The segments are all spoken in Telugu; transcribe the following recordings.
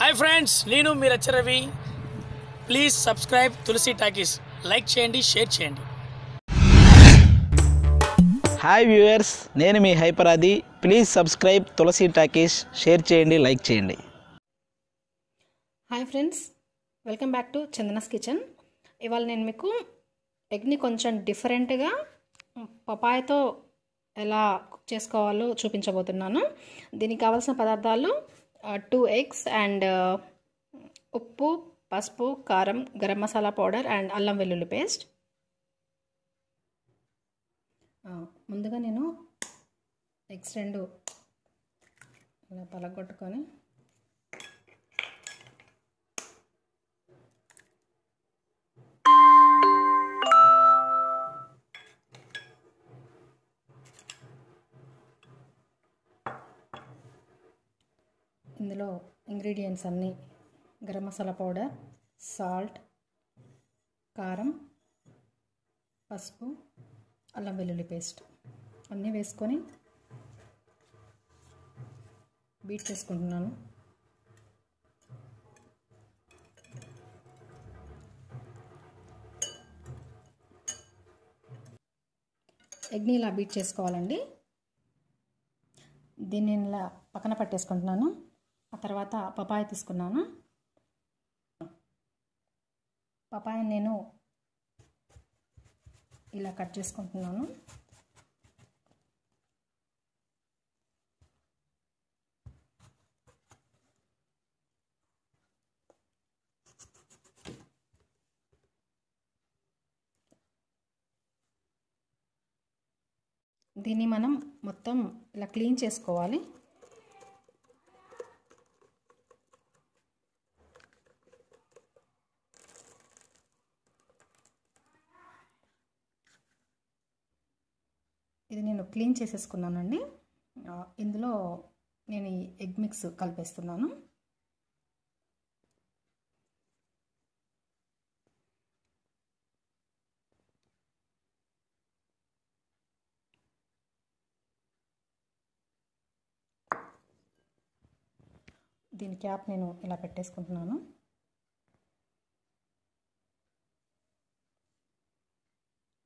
హాయ్ ఫ్రెండ్స్ నేను మీ Ravi. Please subscribe Tulasi talkies. Like చేయండి షేర్ చేయండి. హాయ్ వ్యూవర్స్ నేను మీ Hyper Aadi please subscribe Tulasi talkies share చేయండి లైక్ చేయండి. Hi friends welcome back to Chandana's kitchen ఇవాళ నేను మీకు ఎగ్ని కొంచెం డిఫరెంట్గా పపాయతో ఎలా కుక్ చేసుకోవాలో చూపించబోతున్నాను. దీనికి కావాల్సిన పదార్థాలు టూ ఎగ్స్ అండ్ ఉప్పు పసుపు కారం గరం మసాలా పౌడర్ అండ్ అల్లం వెల్లుల్లి పేస్ట్. ముందుగా నేను ఎగ్స్ రెండు ఇలా పలగొట్టుకొని ఇందులో ఇంగ్రీడియంట్స్ అన్నీ గరం మసాలా పౌడర్ సాల్ట్ కారం పసుపు అల్లం వెల్లుల్లి పేస్ట్ అన్నీ వేసుకొని బీట్ చేసుకుంటున్నాను. ఎగ్ని ఇలా బీట్ చేసుకోవాలండి. దీన్ని ఇలా పక్కన పట్టేసుకుంటున్నాను. ఆ తర్వాత పపాయ తీసుకున్నాను. పపాయ నేను ఇలా కట్ చేసుకుంటున్నాను. దీన్ని మనం మొత్తం ఇలా క్లీన్ చేసుకోవాలి. ఇది నేను క్లీన్ చేసేసుకున్నానండి. ఇందులో నేను ఈ ఎగ్ మిక్స్ కలిపేస్తున్నాను. దీని క్యాప్ నేను ఇలా పెట్టేసుకుంటున్నాను.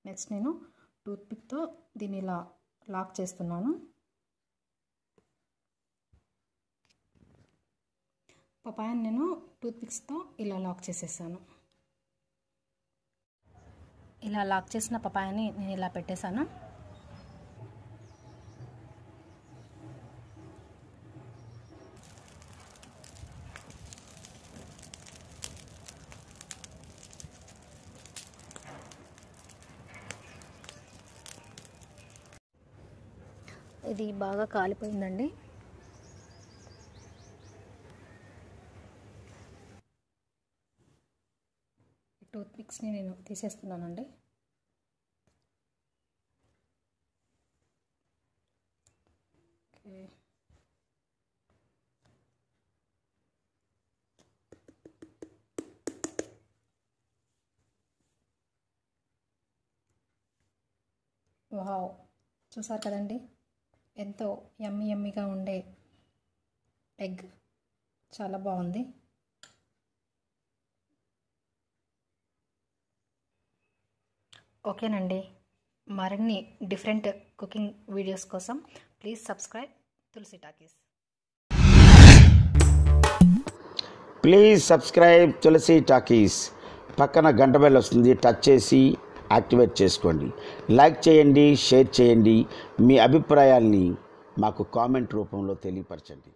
నెక్స్ట్ నేను టూత్పిక్తో దీన్ని ఇలా లాక్ చేస్తున్నాను. పపాయాన్ని నేను టూత్పిక్స్తో ఇలా లాక్ చేసేసాను. ఇలా లాక్ చేసిన పపాయాని నేను ఇలా పెట్టేశాను. ఇది బాగా కాలిపోయిందండి. టూత్ పిక్స్ని నేను తీసేస్తున్నానండి. ఓకే. వావ్. చూసారు కదండి? ఎంతో యమ్మీ యమ్మీగా ఉండే ఎగ్. చాలా బాగుంది. ఓకేనండి. మరిన్ని డిఫరెంట్ కుకింగ్ వీడియోస్ కోసం please subscribe Tulasi talkies. Please subscribe Tulasi talkies. పక్కన గంట బెల్ వస్తుంది టచ్ చేసి యాక్టివేట్ చేసుకోండి. లైక్ చేయండి షేర్ చేయండి. మీ అభిప్రాయాల్ని మాకు కామెంట్ రూపంలో తెలియపరచండి.